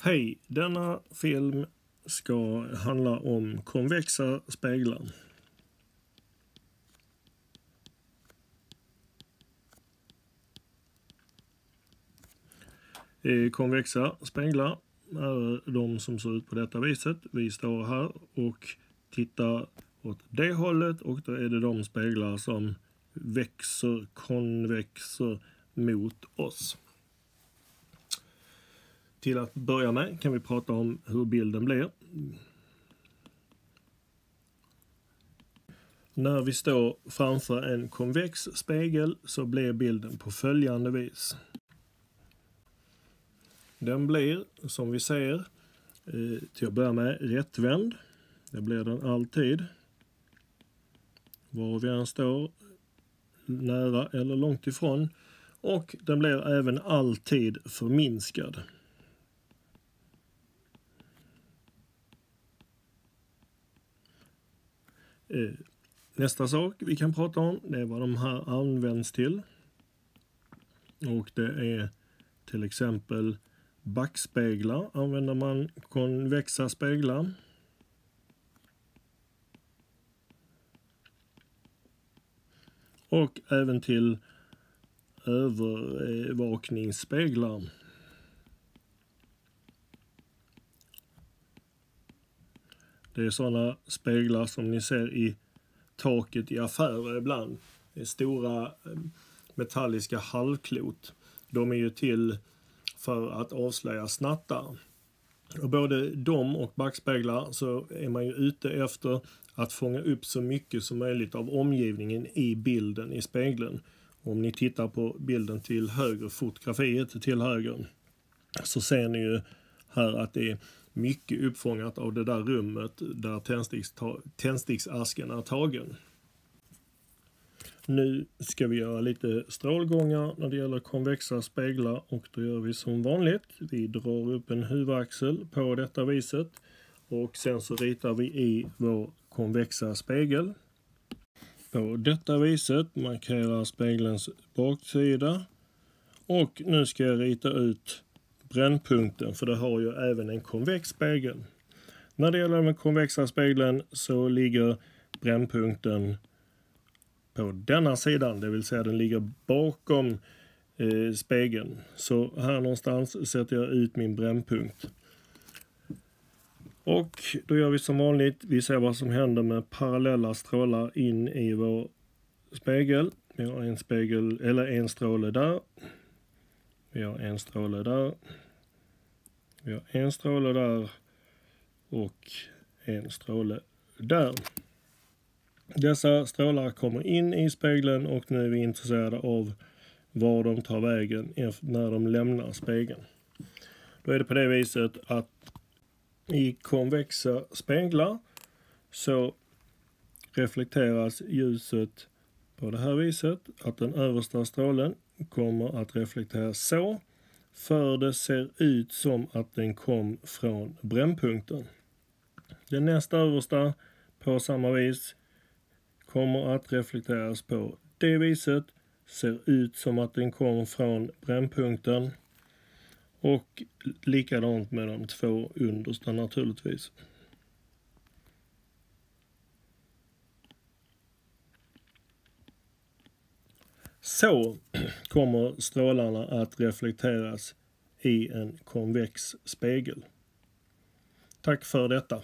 Hej! Denna film ska handla om konvexa speglar. Konvexa speglar är de som ser ut på detta viset. Vi står här och tittar åt det hållet och då är det de speglar som växer, konvexer mot oss. Till att börja med kan vi prata om hur bilden blir. När vi står framför en konvex spegel så blir bilden på följande vis. Den blir, som vi ser, eh, till att börja med rättvänd. Det blir den alltid. Var vi än står, nära eller långt ifrån. Och den blir även alltid förminskad. Eh, nästa sak vi kan prata om det är vad de här används till. Och det är till exempel backspeglar använder man konvexa speglar. Och även till övervakningsspeglar. Det är sådana speglar som ni ser i taket i affärer ibland. Det är stora eh, metalliska halvklot. De är ju till för att avslöja snattar. Och både de och backspeglar så är man ju ute efter att fånga upp så mycket som möjligt av omgivningen i bilden i spegeln. Om ni tittar på bilden till höger, fotografiet till höger, så ser ni ju här att det är mycket uppfångat av det där rummet där tändsticksasken är tagen. Nu ska vi göra lite strålgångar när det gäller konvexa speglar och då gör vi som vanligt. Vi drar upp en huvudaxel på detta viset och sen så ritar vi i vår konvexa spegel. På detta viset markerar spegelns baksida och nu ska jag rita ut brännpunkten för det har ju även en konvex spegel. När det gäller den konvexa spegeln så ligger brännpunkten på denna sidan, det vill säga den ligger bakom eh, spegeln. Så här någonstans sätter jag ut min brännpunkt. Och då gör vi som vanligt, vi ser vad som händer med parallella strålar in i vår spegel. Vi har en spegel, eller en stråle där. Vi har en stråle där. Vi har en stråle där och en stråle där. Dessa strålar kommer in i spegeln och nu är vi intresserade av var de tar vägen när de lämnar spegeln. Då är det på det viset att i konvexa speglar så reflekteras ljuset på det här viset att den översta strålen kommer att reflekteras så för det ser ut som att den kom från brännpunkten. Den nästa översta på samma vis kommer att reflekteras på det viset, ser ut som att den kom från brännpunkten och likadant med de två understa naturligtvis. Så kommer strålarna att reflekteras i en konvex spegel. Tack för detta.